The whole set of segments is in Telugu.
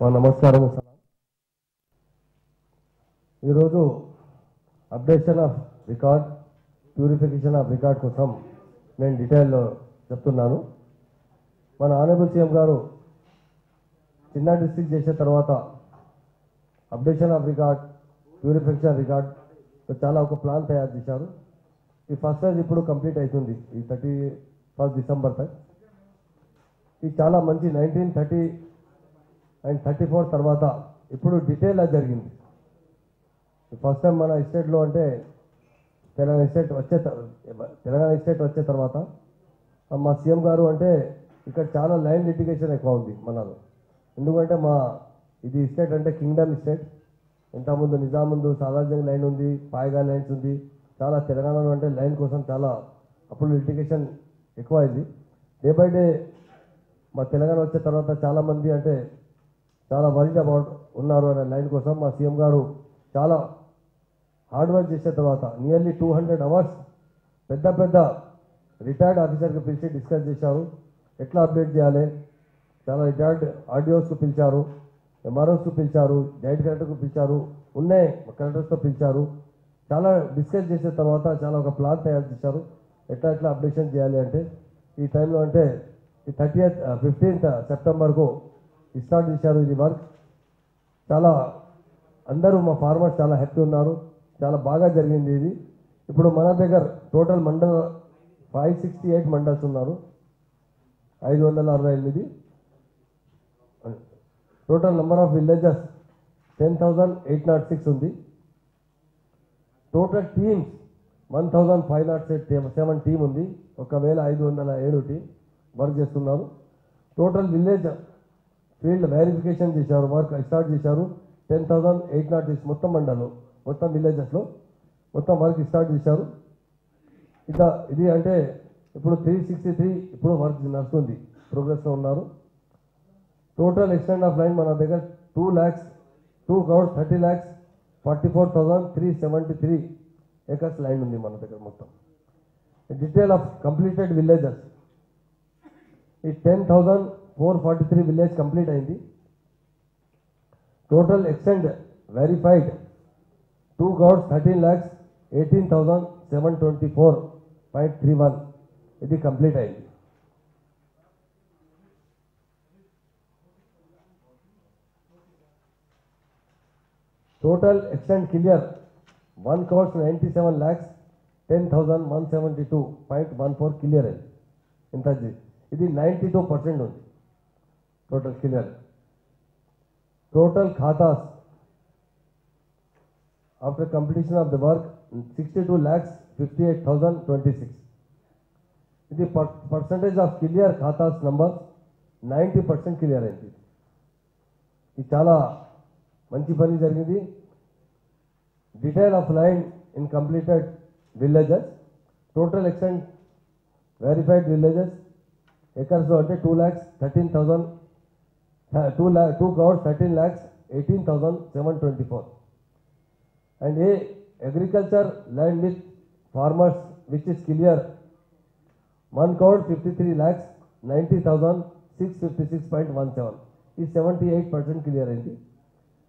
మా నమస్కారం సార్ ఈరోజు updation of record purification of record కోసం నేను డీటెయిల్లో చెప్తున్నాను. మన ఆనరబుల్ సీఎం గారు చిన్న డిస్ట్రిక్ట్ చేసిన తర్వాత updation of record purification record చాలా ఒక ప్లాన్ తయారు చేశారు. ఈ ఫస్ట్ ఫేజ్ ఇప్పుడు కంప్లీట్ అవుతుంది ఈ థర్టీ ఫస్ట్ డిసెంబర్ తక్ ఇది చాలా మంచి nineteen thirty and thirty four తర్వాత ఇప్పుడు డీటెయిల్ జరిగింది. ఫస్ట్ టైం మన ఎస్టేట్లో అంటే తెలంగాణ ఎస్టేట్ వచ్చే తెలంగాణ ఎస్టేట్ వచ్చే తర్వాత మా సీఎం గారు అంటే ఇక్కడ చాలా లైన్ లిటిగేషన్ ఎక్కువ ఉంది మనలో. ఎందుకంటే మా ఇది ఇస్టేట్ అంటే కింగ్డమ్ ఇస్టేట్ ఇంతకుముందు నిజాముందు సాలార్జంగ్ లైన్ ఉంది పాయగా లైన్స్ ఉంది. చాలా తెలంగాణలో అంటే లైన్ కోసం చాలా అప్పుడు లిటిగేషన్ ఎక్కువ అయింది. డే బై డే మా తెలంగాణ వచ్చే తర్వాత చాలామంది అంటే చాలా వరీడ్ అబౌట్ ఉన్నారు అనే లైన్ కోసం మా సీఎం గారు చాలా హార్డ్ వర్క్ చేసిన తర్వాత నియర్లీ టూ హండ్రెడ్ అవర్స్ పెద్ద పెద్ద రిటైర్డ్ ఆఫీసర్కి పిలిచి డిస్కస్ చేశారు. ఎట్లా అప్డేట్ చేయాలి? చాలా రిటైర్డ్ ఆర్డియోస్కు పిలిచారు ఎంఆర్ఓస్కు పిలిచారు జాయింట్ కలెక్టర్కు పిలిచారు ఉన్నాయి కలెక్టర్స్తో పిలిచారు. చాలా డిస్కస్ చేసిన తర్వాత చాలా ఒక ప్లాన్ తయారు చేశారు. ఎట్లా ఎట్లా అప్డేషన్ చేయాలి అంటే ఈ టైంలో అంటే ఈ థర్టీ ఫిఫ్టీన్త్ సెప్టెంబర్కు స్టార్ట్ చేశారు ఇది వర్క్. చాలా అందరూ మా ఫార్మర్స్ చాలా హ్యాపీ ఉన్నారు. చాలా బాగా జరిగింది ఇది. ఇప్పుడు మన దగ్గర total mandal five sixty eight mandals ఉన్నారు. ఐదు వందల అరవై ఎనిమిది. Total number of villages ten thousand eight nought six ఉంది. Total teams one thousand five nought seven team ఉంది. ఒకవేళ ఐదు వందల ఏడు టీం వర్క్ చేస్తున్నారు. టోటల్ విలేజ్ ఫీల్డ్ వెరిఫికేషన్ చేశారు వర్క్ స్టార్ట్ చేశారు. Ten thousand eight nought six మొత్తం మండలం మొత్తం విలేజెస్లో మొత్తం వర్క్ స్టార్ట్ చేశారు. ఇంకా ఇది అంటే ఇప్పుడు త్రీ సిక్స్టీ త్రీ ఇప్పుడు వర్క్ నడుస్తుంది ప్రోగ్రెస్లో ఉన్నారు. టోటల్ ఎక్స్టెండ్ ఆఫ్ లైన్ మన దగ్గర two lakhs two crore thirty lakhs forty four thousand three seventy three acres line ఉంది మన దగ్గర మొత్తం. డీటెయిల్ ఆఫ్ కంప్లీటెడ్ విలేజెస్ ఈ ten thousand four forty three village complete అయింది. Total extend verified two crores thirteen lakhs eighteen thousand seven twenty four point three one ఇది కంప్లీట్ అయింది. Total extend clear one crores ninety seven lakhs ten thousand one seventy two point one four clear అయింది. ఇంత ఇది నైంటీ టూ పర్సెంట్ ఉంది. टोटल क्लियर टोटल खाता after completion of the work 62 lakh 58,026 इधर percentage of clear खातास number 90 percent clear है इधर ये चाला मंची पनी ज़रिए line in completed village total extent verified villages acres जो under 2 lakh 13,000 two lakh, two crores, thirteen lakhs, eighteen thousand seven twenty-four. And a agriculture land with farmers, which is clear, one crore fifty-three lakhs, ninety thousand six fifty-six point one seven is seventy-eight percent clear in the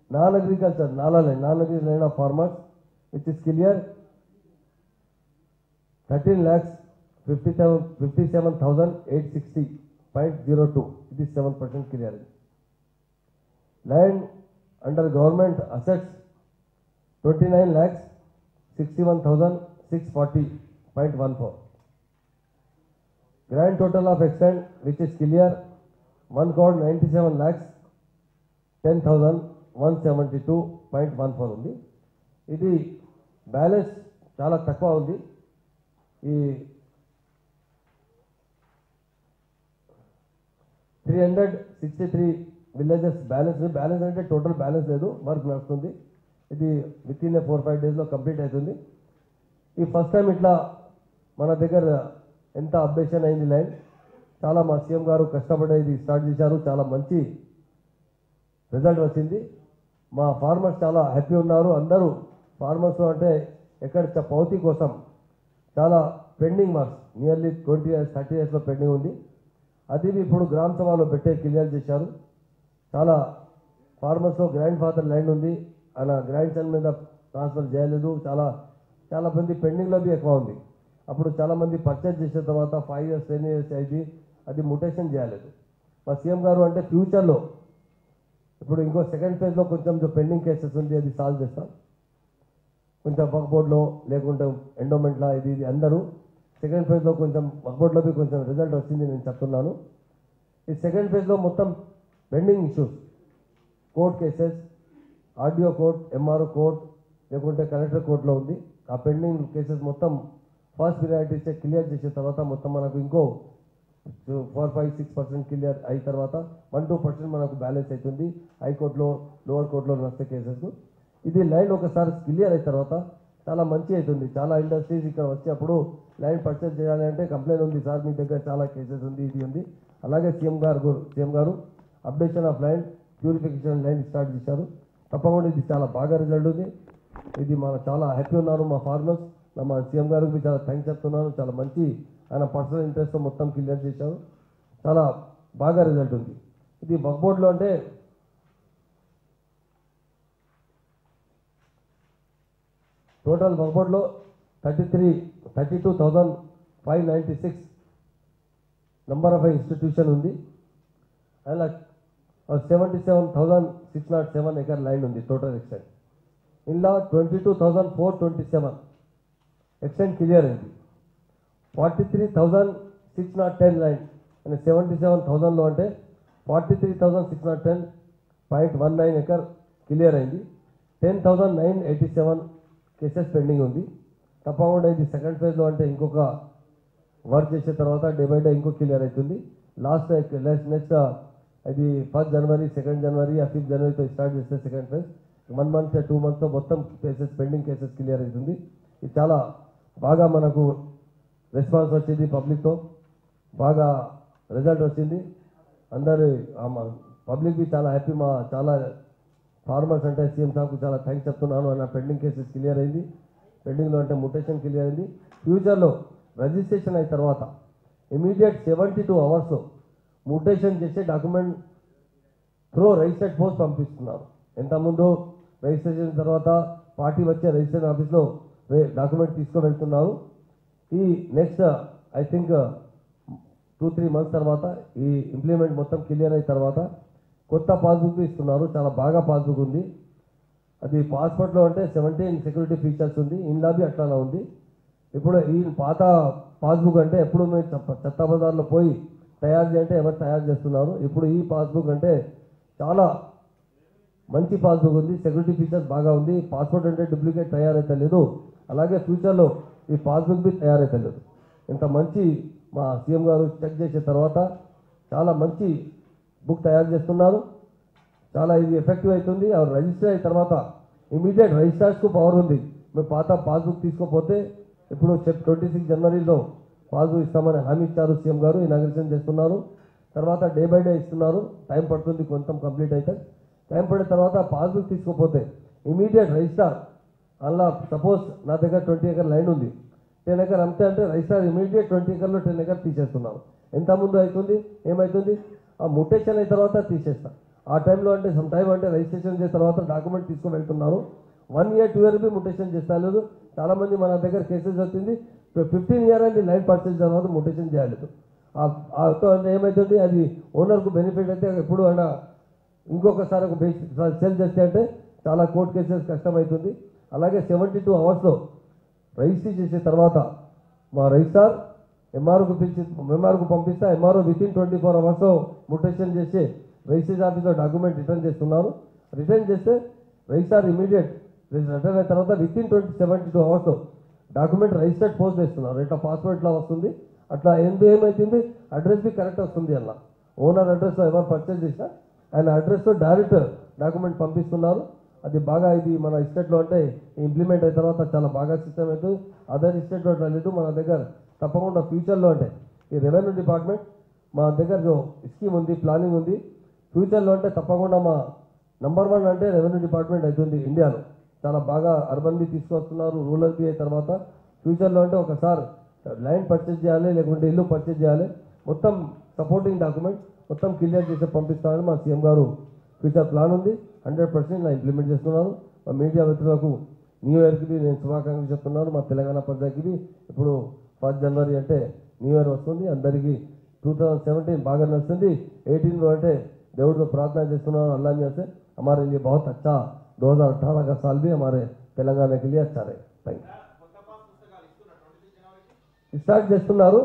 non-agriculture, nala land, non-agriculture land of farmers, which is clear, thirteen lakhs. 57,860.02. It is 7% clearance. Lakhs land under government assets twenty nine lakhs sixty one thousand six forty point one four grand total of extent which is clear one crore ninety seven lakhs ten thousand one seventy two point one four ఉంది. ఇది బ్యాలెన్స్ చాలా తక్కువ ఉంది. ఈ three hundred sixty three villages balance balance అంటే టోటల్ బ్యాలెన్స్ లేదు వర్క్ నడుస్తుంది. ఇది with in a four five డేస్లో కంప్లీట్ అవుతుంది. ఈ ఫస్ట్ టైం ఇట్లా మన దగ్గర ఎంత అప్డేషన్ అయింది లైన్ చాలా మా సీఎం గారు కష్టపడి ఇది స్టార్ట్ చేశారు చాలా మంచి రిజల్ట్ వచ్చింది. మా ఫార్మర్స్ చాలా హ్యాపీ ఉన్నారు. అందరూ ఫార్మర్స్ అంటే ఎక్కడ పౌతి కోసం చాలా pending marks nearly twenty years thirty ఇయర్స్లో పెండింగ్ ఉంది. అది ఇప్పుడు గ్రామ సభలో పెట్టే క్లియర్ చేశారు. చాలా ఫార్మర్స్లో గ్రాండ్ ఫాదర్ ల్యాండ్ ఉంది. ఆయన గ్రాండ్ సన్ మీద ట్రాన్స్ఫర్ చేయలేదు. చాలా చాలా మంది పెండింగ్లో బి ఎక్కువ ఉంది. అప్పుడు చాలామంది పర్చేజ్ చేసిన తర్వాత ఫైవ్ ఇయర్స్ టెన్ ఇయర్స్ అయింది అది ముటేషన్ చేయలేదు. మా సీఎం గారు అంటే ఫ్యూచర్లో ఇప్పుడు ఇంకో సెకండ్ ఫేజ్లో కొంచెం పెండింగ్ కేసెస్ ఉంది అది సాల్వ్ చేస్తాం. కొంచెం వర్క్ లేకుంటే ఎండోమెంట్లో ఇది ఇది అందరూ. సెకండ్ ఫేజ్లో కొంచెం వర్క్ కొంచెం రిజల్ట్ వచ్చింది నేను చెప్తున్నాను. ఈ సెకండ్ ఫేజ్లో మొత్తం pending issues court cases RDO court MRO court లేకుంటే కలెక్టర్ కోర్టులో ఉంది. ఆ పెండింగ్ కేసెస్ మొత్తం ఫస్ట్ ప్రియారిటీస్ క్లియర్ చేసిన తర్వాత మొత్తం మనకు ఇంకో four five six percent clear అయిన తర్వాత వన్ టూ పర్సెంట్ మనకు బ్యాలెన్స్ అవుతుంది. హైకోర్టులో లోవర్ కోర్టులో నచ్చే కేసెస్ ఇది ల్యాండ్ ఒకసారి క్లియర్ అయిన తర్వాత చాలా మంచి అవుతుంది. చాలా ఇండస్ట్రీస్ ఇక్కడ వచ్చేప్పుడు ల్యాండ్ పర్చేస్ చేయాలి అంటే కంప్లైంట్ ఉంది. సార్ మీ దగ్గర చాలా కేసెస్ ఉంది ఇది ఉంది. అలాగే సీఎం గారు సీఎం గారు updation of land purification land start చేశారు. తప్పకుండా ఇది చాలా బాగా రిజల్ట్ ఉంది. ఇది మన చాలా హ్యాపీ ఉన్నారు మా ఫార్మర్స్ మా సీఎం గారికి మీ చాలా థ్యాంక్స్ చెప్తున్నాను. చాలా మంచి ఆయన పర్సనల్ ఇంట్రెస్ట్తో మొత్తం క్లియర్ చేశారు. చాలా బాగా రిజల్ట్ ఉంది. ఇది వర్క్ అంటే total work thirty three thirty two thousand five ninety six number of institution ఉంది. అలా seventy seven thousand six nought seven acre land ఉంది టోటల్ ఎక్స్టెంట్ ఇందులో twenty two thousand four twenty seven extent clear అయింది forty three thousand six nought ten line అంటే సెవెంటీ సెవెన్ థౌజండ్లో అంటే forty three thousand six nought ten point one nine acre clear అయింది. Ten thousand nine eighty seven cases pending ఉంది. తప్పకుండా ఇది సెకండ్ ఫేజ్లో అంటే ఇంకొక వర్క్ చేసిన తర్వాత డే బై డే ఇంకో క్లియర్ అవుతుంది. లాస్ట్ నెక్స్ట్ అది ఫస్ట్ జనవరి సెకండ్ జనవరి ఆ ఫిఫ్త్ జనవరితో స్టార్ట్ చేస్తే second phase one month two మంత్స్తో మొత్తం కేసెస్ పెండింగ్ కేసెస్ క్లియర్ అవుతుంది. ఇది చాలా బాగా మనకు రెస్పాన్స్ వచ్చింది పబ్లిక్తో బాగా రిజల్ట్ వచ్చింది. అందరు పబ్లిక్ బి చాలా హ్యాపీ మా చాలా ఫార్మర్స్ అంటే సీఎం సార్కు చాలా థ్యాంక్స్ చెప్తున్నాను. అన్న పెండింగ్ కేసెస్ క్లియర్ అయింది. పెండింగ్లో అంటే ముటేషన్ క్లియర్ అయింది. ఫ్యూచర్లో రిజిస్ట్రేషన్ అయిన తర్వాత ఇమీడియట్ సెవెంటీ టూ అవర్స్లో మ్యూటేషన్ చేసే డాక్యుమెంట్ త్రో రిజిస్టర్డ్ పోస్ట్ పంపిస్తున్నారు. ఎంతముందు రిజిస్ట్రేషన్ తర్వాత పార్టీ వచ్చే రిజిస్ట్రేషన్ ఆఫీస్లో డాక్యుమెంట్ తీసుకొని వెళ్తున్నారు. ఈ next I think two three months తర్వాత ఈ ఇంప్లిమెంట్ మొత్తం క్లియర్ అయిన తర్వాత కొత్త పాస్బుక్ ఇస్తున్నారు. చాలా బాగా పాస్బుక్ ఉంది. అది పాస్పోర్ట్లో అంటే సెవెంటీన్ సెక్యూరిటీ ఫీచర్స్ ఉంది. ఇందులో బి అట్లానే ఉంది. ఇప్పుడు ఈ పాత పాస్బుక్ అంటే ఎప్పుడు మీరు చెత్త బజార్లో పోయి తయారు చేయంటే ఎవరు తయారు చేస్తున్నారు? ఇప్పుడు ఈ పాస్బుక్ అంటే చాలా మంచి పాస్బుక్ ఉంది సెక్యూరిటీ ఫీచర్స్ బాగా ఉంది పాస్పోర్ట్ అంటే డూప్లికేట్ తయారైతే లేదు అలాగే ఫ్యూచర్లో ఈ పాస్బుక్ బి తయారైతే లేదు. ఇంత మంచి మా సీఎం గారు చెక్ చేసిన తర్వాత చాలా మంచి బుక్ తయారు చేస్తున్నారు. చాలా ఇది ఎఫెక్టివ్ అవుతుంది. అవి రిజిస్టర్ అయిన తర్వాత ఇమీడియట్ రిజిస్టర్స్కు పవర్ ఉంది. మేము పాత పాస్బుక్ తీసుకోపోతే ఇప్పుడు చెప్ ట్వంటీ సిక్స్ జనవరిలో పాస్బుక్ ఇస్తామని హామీ ఇచ్చారు సీఎం గారు ఇనాగ్రేషన్ చేస్తున్నారు. తర్వాత డే బై డే ఇస్తున్నారు. టైం పడుతుంది కొంచెం కంప్లీట్ అయితే. టైం పడిన తర్వాత పాస్బుక్ తీసుకోపోతే ఇమీడియట్ రిజిస్టార్ అలా సపోజ్ నా దగ్గర ట్వంటీ ఎకర్ లైన్ ఉంది. టెన్ ఎకర్ అంతే అంటే రిజిస్టార్ ఇమీడియట్ ట్వంటీ ఎకర్లో టెన్ ఎకర్ తీసేస్తున్నారు. ఎంత ముందు అవుతుంది ఏమవుతుంది ఆ ముటేషన్ అయిన తర్వాత తీసేస్తా. ఆ టైంలో అంటే సమ్ టైం అంటే రిజిస్ట్రేషన్ చేసిన తర్వాత డాక్యుమెంట్ తీసుకుని వెళ్తున్నారు. వన్ ఇయర్ టూ ఇయర్ బి ముటేషన్ చేస్తా లేదు. చాలా మంది మన దగ్గర కేసెస్ వచ్చింది. ఫిఫ్టీన్ ఇయర్ అండి లైన్ పర్చేస్ తర్వాత మొటేషన్ చేయలేదు అంటే ఏమవుతుంది అది ఓనర్కు బెనిఫిట్ అయితే ఎప్పుడు అయినా ఇంకొకసారి ఒక సెల్ చేస్తే అంటే చాలా కోర్ట్ కేసెస్ కష్టమవుతుంది. అలాగే సెవెంటీ టూ అవర్స్లో రిజిస్ట్రీ చేసిన తర్వాత మా రిజిస్టార్ ఎంఆర్ఓకు పిలిచి ఎంఆర్ఓకు పంపిస్తే MRO within twenty four అవర్స్లో ముటేషన్ చేసి రిజిస్ట్రేషన్ ఆఫీస్లో డాక్యుమెంట్ రిటర్న్ చేస్తున్నారు రిటర్న్ చేస్తే రిజిస్టార్ ఇమీడియట్ రిటర్న్ అయిన తర్వాత within twenty seventy two hours document registered post చేస్తున్నారు ఇట్లా పాస్పోర్ట్ వస్తుంది. అట్లా ఏంది ఏమైతుంది? అడ్రస్ బి కరెక్ట్ వస్తుంది అలా ఓనర్ అడ్రస్ ఎవరు పర్చేజ్ చేసినా ఆయన అడ్రస్తో డైరెక్ట్ డాక్యుమెంట్ పంపిస్తున్నారు. అది బాగా ఇది మన ఇస్టేట్లో అంటే ఇంప్లిమెంట్ అయిన తర్వాత చాలా బాగా సిస్టమ్ అవుతుంది అదర్ ఇస్టేట్లో అట్లా లేదు. మన దగ్గర తప్పకుండా ఫ్యూచర్లో అంటే ఈ రెవెన్యూ డిపార్ట్మెంట్ మా దగ్గర స్కీమ్ ఉంది ప్లానింగ్ ఉంది. ఫ్యూచర్లో అంటే తప్పకుండా మా నంబర్ వన్ అంటే రెవెన్యూ డిపార్ట్మెంట్ అవుతుంది ఇండియాలో చాలా బాగా అర్బన్ బి తీసుకొస్తున్నారు రూరల్ బి అయిన తర్వాత ఫ్యూచర్లో అంటే ఒకసారి ల్యాండ్ పర్చేజ్ చేయాలి లేకుంటే ఇల్లు పర్చేజ్ చేయాలి మొత్తం సపోర్టింగ్ డాక్యుమెంట్ మొత్తం క్లియర్ చేసి పంపిస్తామని మా సీఎం గారు ఫ్యూచర్ ప్లాన్ ఉంది హండ్రెడ్ పర్సెంట్ నా ఇంప్లిమెంట్ చేస్తున్నాను మా మీడియా మిత్రులకు న్యూ ఇయర్కి నేను శుభాకాంక్షలు చెప్తున్నాను మా తెలంగాణ ప్రజలకి ఇప్పుడు ఫస్ట్ జనవరి అంటే న్యూ ఇయర్ వస్తుంది అందరికీ టూ థౌజండ్ సెవెంటీన్ బాగా నడుస్తుంది ఎయిటీన్లో అంటే దేవుడితో ప్రార్థన చేస్తున్నాను अल्लाह में से हमारे लिए बहुत अच्छा 2018 का साल भी हमारे तेलंगाना के लिए अच्छा रहे थैंक यू స్టార్ట్ చేస్తున్నారు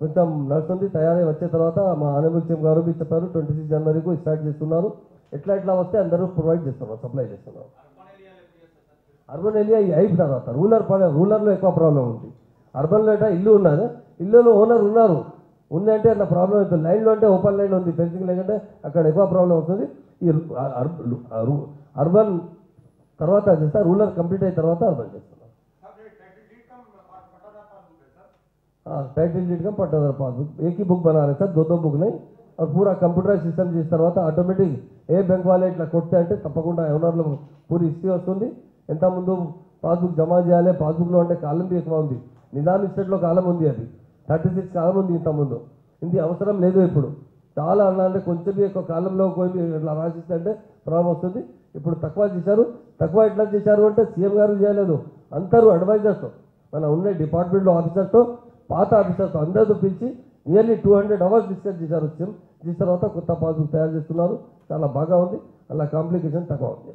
కొంచెం నడుస్తుంది తయారై వచ్చే తర్వాత మా ఆనబుల్ సీఎం గారు బి చెప్పారు ట్వంటీ సిక్స్ జనవరికి స్టార్ట్ చేస్తున్నారు ఎట్లా ఎట్లా వస్తే అందరూ ప్రొవైడ్ చేస్తున్నారు సప్లై చేస్తున్నారు అర్బన్ ఏరియా ఈ అయిన తర్వాత రూరల్ రూరల్లో ఎక్కువ ప్రాబ్లం ఉంది అర్బన్లో అంటే ఇల్లు ఉన్నది ఇల్లులో ఓనర్ ఉన్నారు ఉందంటే అన్న ప్రాబ్లం అవుతుంది లైన్లో అంటే ఓపెన్ లైన్ ఉంది ఫెన్సింగ్ లేకుంటే అక్కడ ఎక్కువ ప్రాబ్లం వస్తుంది ఈ అర్బ- అర్బన్ తర్వాత చేస్తా రూరల్ కంప్లీట్ అయిన తర్వాత అర్బన్ చేస్తున్నాం हाँ टाइटल डीड का पट्टादार पासबुक एक ही बुक बना रहे सर दो दो बुक नहीं और पूरा కంప్యూటర్ సిస్టమ్ చేసిన తర్వాత ఆటోమేటిక్ ఏ బ్యాంక్ వాళ్ళే ఇట్లా కొడితే అంటే తప్పకుండా ఓనర్లో పూరి హిస్టరీ వస్తుంది ఎంత ముందు పాస్బుక్ జమా చేయాలి పాస్బుక్లో అంటే కాలం బి ఎక్కువ ఉంది నిజాం స్టేట్లో కాలం ఉంది అది థర్టీ సిక్స్ కాలం ఉంది ఇంత ముందు ఇది అవసరం లేదు ఇప్పుడు చాలా అన్నా అంటే కొంచెం ఎక్కువ కాలంలో పోయి ఇట్లా రాసిస్తే అంటే ప్రాబ్లం వస్తుంది. ఇప్పుడు తక్కువ చేశారు తక్కువ ఎట్లా చేశారు అంటే సీఎం గారు చేయలేదు. అందరూ అడ్వైజర్స్తో మన ఉండే డిపార్ట్మెంట్లో ఆఫీసర్తో పాత ఆఫీసర్తో అందరితో పిలిచి nearly two hundred hours discuss చేశారు. సీఎం చేసిన తర్వాత కొత్త పాస్బుక్ తయారు చేస్తున్నారు. చాలా బాగా ఉంది. అలా కాంప్లికేషన్ తక్కువ ఉంది.